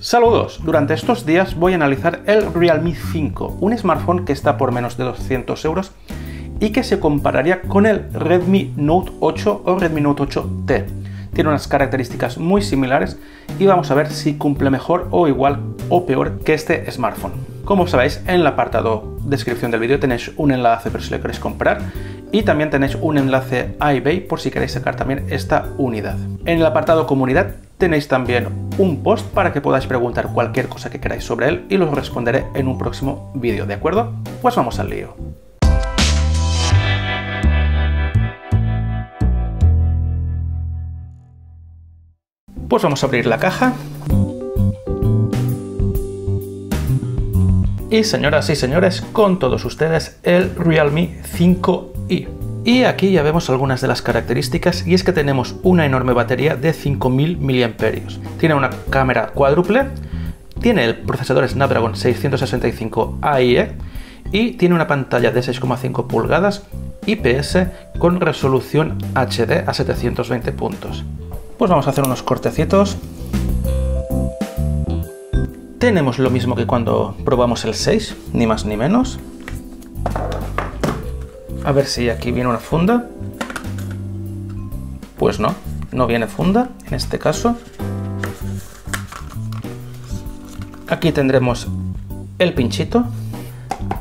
Saludos, durante estos días voy a analizar el Realme 5, un smartphone que está por menos de 200 euros y que se compararía con el Redmi Note 8 o Redmi Note 8T. Tiene unas características muy similares y vamos a ver si cumple mejor o igual o peor que este smartphone. Como sabéis, en el apartado descripción del vídeo tenéis un enlace por si lo queréis comprar y también tenéis un enlace a eBay por si queréis sacar también esta unidad. En el apartado comunidad tenéis también un post para que podáis preguntar cualquier cosa que queráis sobre él y los responderé en un próximo vídeo, ¿de acuerdo? Pues vamos al lío. Pues vamos a abrir la caja. Y señoras y señores, con todos ustedes el Realme 5i. Y aquí ya vemos algunas de las características y es que tenemos una enorme batería de 5000 mAh. Tiene una cámara cuádruple, tiene el procesador Snapdragon 665 AIE y tiene una pantalla de 6,5 pulgadas IPS con resolución HD a 720 puntos. Pues vamos a hacer unos cortecitos. Tenemos lo mismo que cuando probamos el 6, ni más ni menos. A ver si aquí viene una funda. Pues no, no viene funda en este caso. Aquí tendremos el pinchito.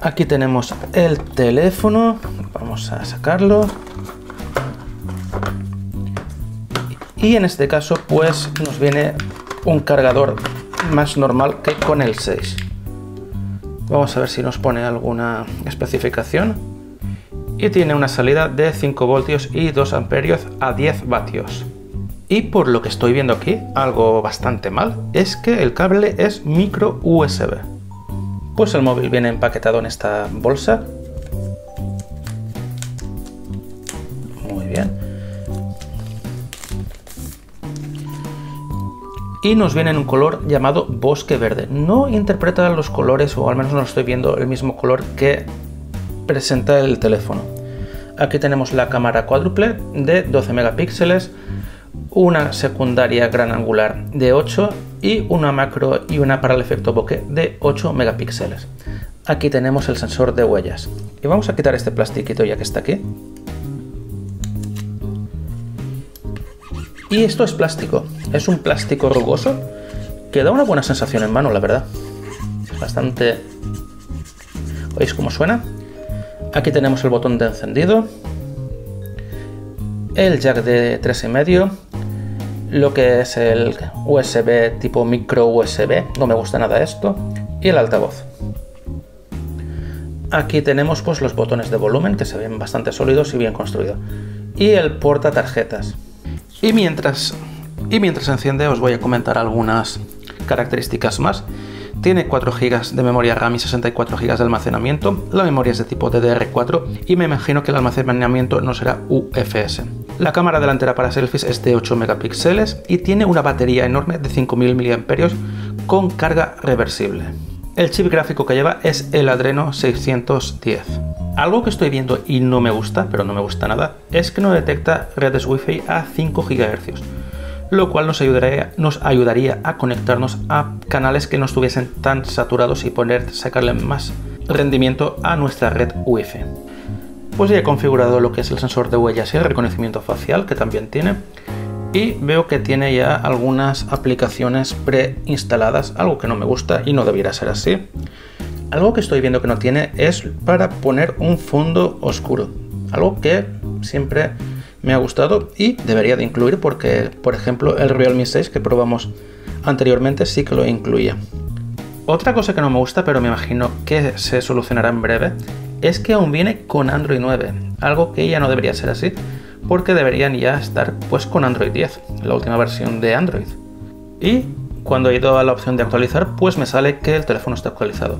Aquí tenemos el teléfono. Vamos a sacarlo. Y en este caso pues nos viene un cargador más normal que con el 6. Vamos a ver si nos pone alguna especificación y tiene una salida de 5 voltios y 2 amperios a 10 vatios. Y por lo que estoy viendo aquí, algo bastante mal, es que el cable es micro USB. Pues el móvil viene empaquetado en esta bolsa. Muy bien. Y nos viene en un color llamado bosque verde. No interpreta los colores, o al menos no estoy viendo el mismo color que presenta el teléfono. Aquí tenemos la cámara cuádruple de 12 megapíxeles, una secundaria gran angular de 8 y una macro y una para el efecto bokeh de 8 megapíxeles. Aquí tenemos el sensor de huellas. Y vamos a quitar este plastiquito ya que está aquí. Y esto es plástico. Es un plástico rugoso que da una buena sensación en mano, la verdad. Bastante... ¿Oís cómo suena? Aquí tenemos el botón de encendido, el jack de 3,5, lo que es el USB tipo micro USB, no me gusta nada esto, y el altavoz. Aquí tenemos pues los botones de volumen que se ven bastante sólidos y bien construidos. Y el porta tarjetas. Y mientras, y mientras enciende os voy a comentar algunas características más. Tiene 4 GB de memoria RAM y 64 GB de almacenamiento. La memoria es de tipo DDR4 y me imagino que el almacenamiento no será UFS. La cámara delantera para selfies es de 8 megapíxeles y tiene una batería enorme de 5000 mAh con carga reversible. El chip gráfico que lleva es el Adreno 610. Algo que estoy viendo y no me gusta, pero no me gusta nada, es que no detecta redes Wi-Fi a 5 GHz lo cual nos ayudaría, nos ayudaría a conectarnos a canales que no estuviesen tan saturados y poner, sacarle más rendimiento a nuestra red Wi-Fi. Pues ya he configurado lo que es el sensor de huellas y el reconocimiento facial, que también tiene. Y veo que tiene ya algunas aplicaciones preinstaladas, algo que no me gusta y no debiera ser así. Algo que estoy viendo que no tiene es para poner un fondo oscuro, algo que siempre me ha gustado y debería de incluir porque, por ejemplo, el Realme 6 que probamos anteriormente sí que lo incluía. Otra cosa que no me gusta, pero me imagino que se solucionará en breve, es que aún viene con Android 9, algo que ya no debería ser así, porque deberían ya estar pues con Android 10, la última versión de Android. Y cuando he ido a la opción de actualizar, pues me sale que el teléfono está actualizado.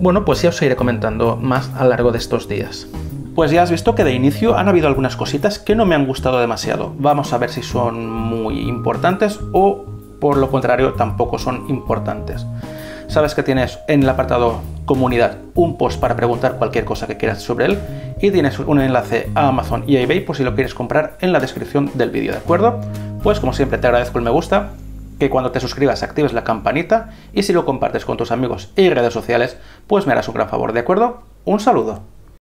Bueno, pues ya os iré comentando más a lo largo de estos días. Pues ya has visto que de inicio han habido algunas cositas que no me han gustado demasiado. Vamos a ver si son muy importantes o por lo contrario tampoco son importantes. Sabes que tienes en el apartado comunidad un post para preguntar cualquier cosa que quieras sobre él y tienes un enlace a Amazon y a eBay por si lo quieres comprar en la descripción del vídeo, ¿de acuerdo? Pues como siempre te agradezco el me gusta que cuando te suscribas actives la campanita y si lo compartes con tus amigos y redes sociales, pues me harás un gran favor, ¿de acuerdo? Un saludo.